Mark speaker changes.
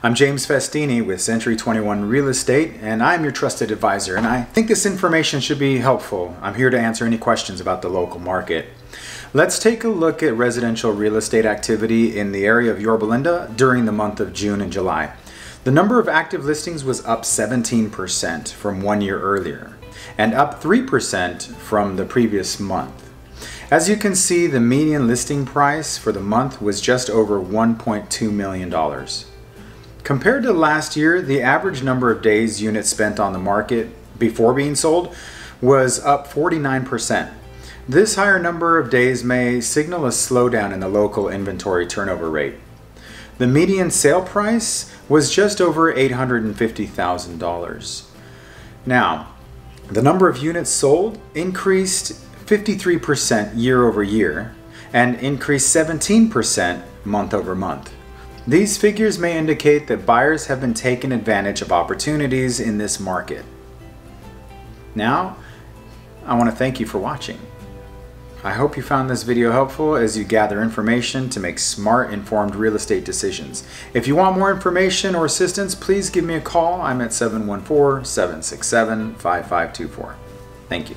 Speaker 1: I'm James Festini with Century 21 Real Estate, and I'm your trusted advisor. And I think this information should be helpful. I'm here to answer any questions about the local market. Let's take a look at residential real estate activity in the area of Yorba Linda during the month of June and July. The number of active listings was up 17% from one year earlier, and up 3% from the previous month. As you can see, the median listing price for the month was just over $1.2 million. Compared to last year, the average number of days units spent on the market before being sold was up 49%. This higher number of days may signal a slowdown in the local inventory turnover rate. The median sale price was just over $850,000. Now, the number of units sold increased 53% year over year and increased 17% month over month. These figures may indicate that buyers have been taking advantage of opportunities in this market. Now, I want to thank you for watching. I hope you found this video helpful as you gather information to make smart, informed real estate decisions. If you want more information or assistance, please give me a call. I'm at 714 767 5524. Thank you.